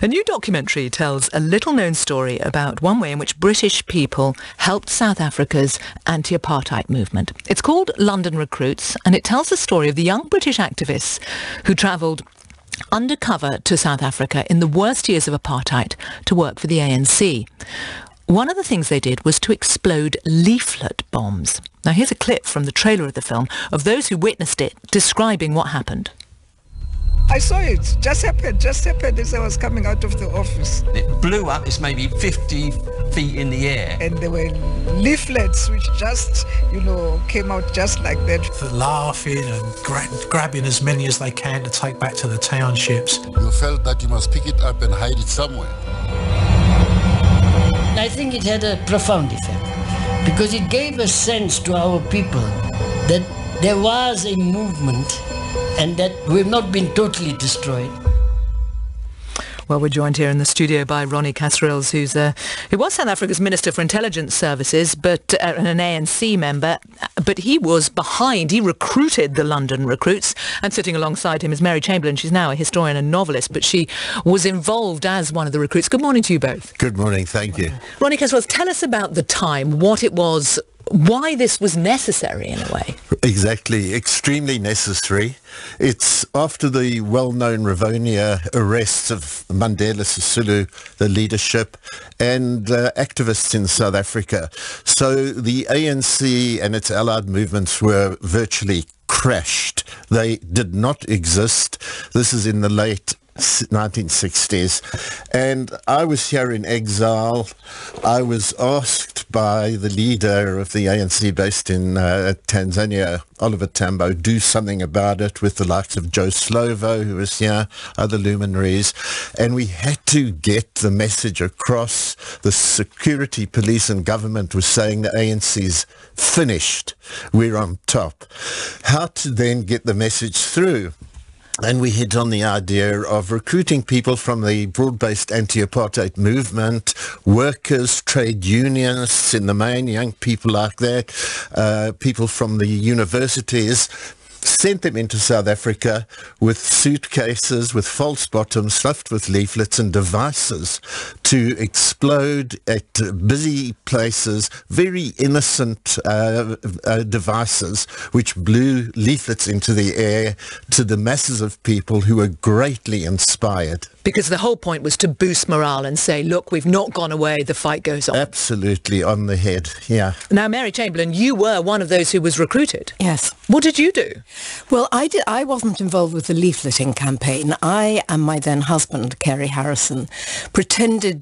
A new documentary tells a little-known story about one way in which British people helped South Africa's anti-apartheid movement. It's called London Recruits, and it tells the story of the young British activists who travelled undercover to South Africa in the worst years of apartheid to work for the ANC. One of the things they did was to explode leaflet bombs. Now here's a clip from the trailer of the film of those who witnessed it describing what happened. I saw it. Just happened. Just happened as I was coming out of the office. It blew up. It's maybe 50 feet in the air. And there were leaflets which just, you know, came out just like that. laughing and gra- grabbing as many as they can to take back to the townships. You felt that you must pick it up and hide it somewhere. I think it had a profound effect because it gave a sense to our people that there was a movement and that we've not been totally destroyed. Well, we're joined here in the studio by Ronnie Kasrils, who's uh, who was South Africa's Minister for Intelligence Services, but uh, an ANC member. But he was behind. He recruited the London recruits, and sitting alongside him is Mary Chamberlain. She's now a historian and novelist, but she was involved as one of the recruits. Good morning to you both. Good morning. Thank you. Ronnie Kasrils, tell us about the time, what it was why this was necessary in a way. Exactly, extremely necessary. It's after the well-known Rivonia arrests of Mandela Sisulu, the leadership, and uh, activists in South Africa. So the ANC and its allied movements were virtually crashed. They did not exist. This is in the late 1960s and I was here in exile I was asked by the leader of the ANC based in uh, Tanzania Oliver Tambo. Do something about it with the likes of Joe Slovo who was here other luminaries. And we had to get the message across. The security police and government was saying the ANC's finished. We're on top. How to then get the message through and we hit on the idea of recruiting people from the broad-based anti-apartheid movement, workers, trade unionists in the main, young people like that, uh, people from the universities, sent them into South Africa with suitcases with false bottoms stuffed with leaflets and devices to explode at busy places, very innocent uh, uh, devices which blew leaflets into the air to the masses of people who were greatly inspired. Because the whole point was to boost morale and say, look, we've not gone away, the fight goes on. Absolutely, on the head, yeah. Now, Mary Chamberlain, you were one of those who was recruited. Yes. What did you do? Well, I, did, I wasn't involved with the leafleting campaign. I and my then husband, Kerry Harrison, pretended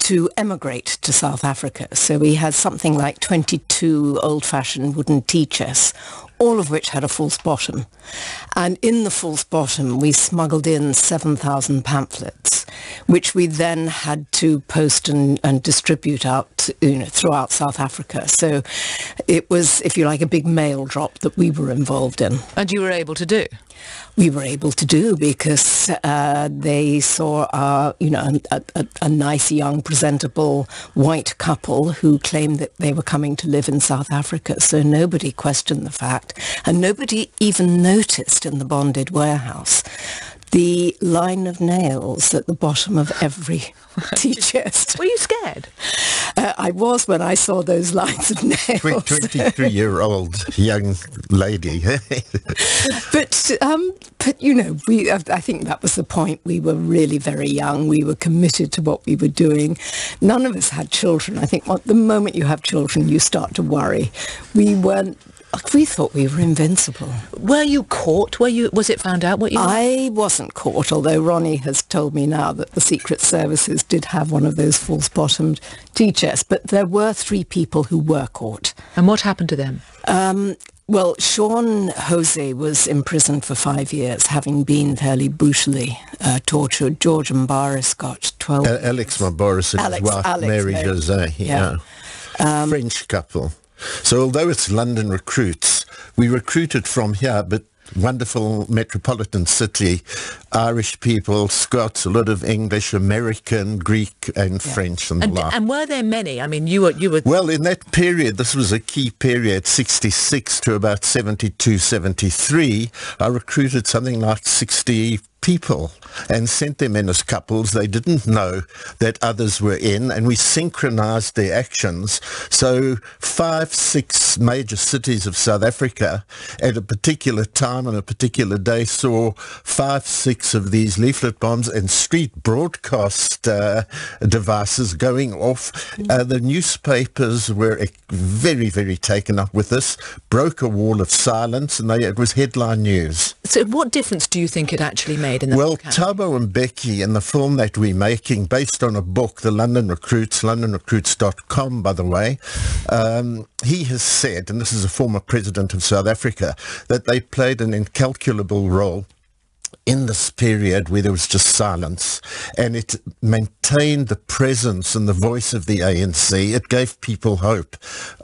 to emigrate to South Africa. So we had something like 22 old-fashioned wooden tea chests, all of which had a false bottom. And in the false bottom, we smuggled in 7,000 pamphlets, which we then had to post and, and distribute out you know, throughout South Africa. So it was, if you like, a big mail drop that we were involved in. And you were able to do? we were able to do because uh, they saw, uh, you know, a, a, a, nice, young, presentable white couple who claimed that they were coming to live in South Africa. So nobody questioned the fact, and nobody even noticed in the bonded warehouse the line of nails at the bottom of every tea chest. Were you scared? Uh, I was when I saw those lines of nails. 23-year-old young lady. but, um, but, you know, we, I think that was the point. We were really very young. We were committed to what we were doing. None of us had children. I think the moment you have children, you start to worry. We weren't we thought we were invincible. Were you caught? Were you? Was it found out what you? Were? I wasn't caught, although Ronnie has told me now that the Secret Services did have one of those false-bottomed tea chests. But there were three people who were caught. And what happened to them? Um, well, Sean Hosey was imprisoned for five years, having been fairly brutally uh, tortured. George Moumbaris got 12 uh, Alex Moumbaris and Alex, his wife, Alex, Mary Mary. Jose. Yeah. Um, French couple. So although it's London recruits, we recruited from here, but wonderful metropolitan city, Irish people, Scots, a lot of English, American, Greek and yeah. French and, and, like. and were there many? I mean, you were... You were... Well, in that period, this was a key period, 66 to about 72, 73, I recruited something like 60 people and sent them in as couples. They didn't know that others were in, and we synchronized their actions. So five, six major cities of South Africa at a particular time on a particular day saw five, six of these leaflet bombs and street broadcast uh, devices going off. Uh, the newspapers were very, very taken up with this, broke a wall of silence, and they, it was headline news. So what difference do you think it actually made in that Well? Thabo Mbeki in the film that we're making, based on a book, The London Recruits, londonrecruits.com, by the way, um, he has said, and this is a former president of South Africa, that they played an incalculable role in this period where there was just silence and it maintained the presence and the voice of the ANC. It gave people hope.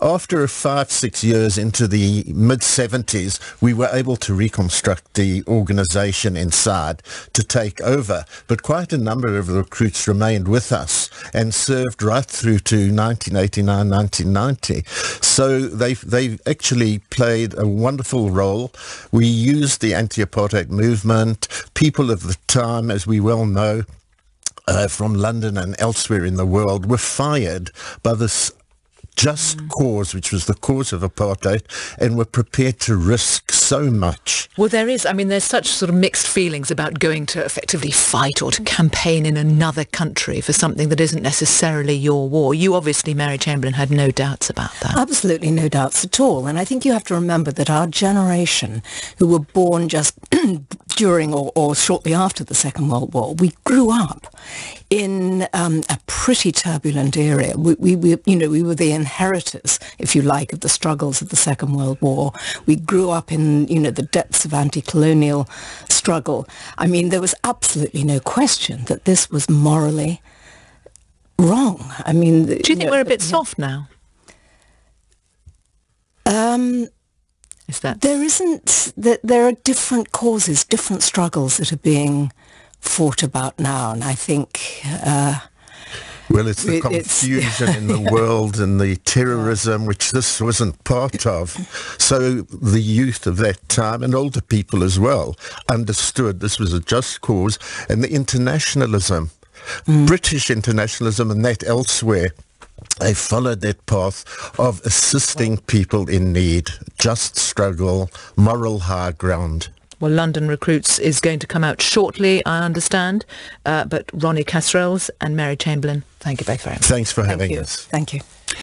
After five, six years into the mid-70s, we were able to reconstruct the organization inside to take over. But quite a number of recruits remained with us and served right through to 1989, 1990. So they they actually played a wonderful role. We used the anti-apartheid movement. People of the time, as we well know, uh, from London and elsewhere in the world were fired by this just cause, which was the cause of apartheid, and were prepared to risk so much. Well, there is. I mean, there's such sort of mixed feelings about going to effectively fight or to campaign in another country for something that isn't necessarily your war. You obviously, Mary Chamberlain, had no doubts about that. Absolutely no doubts at all. And I think you have to remember that our generation, who were born just during or, or shortly after the Second World War, we grew up in um, a pretty turbulent era. We, we, we, you know, we were the inheritors, if you like, of the struggles of the Second World War. We grew up in, you know, the depths of anti-colonial struggle. I mean, there was absolutely no question that this was morally wrong. I mean, Do you think we're a bit soft now? Um, Is that There isn't. That there are different causes, different struggles that are being fought about now, and I think. Uh, Well, it's the It- it's- confusion in the world and the terrorism, which this wasn't part of. So the youth of that time and older people as well understood this was a just cause and the internationalism, British internationalism and that elsewhere. They followed that path of assisting people in need, just struggle, moral high ground. Well, London Recruits is going to come out shortly, I understand. Uh, but Ronnie Kasrils and Mary Chamberlain, thank you both very much. Thanks for having you. us. Thank you.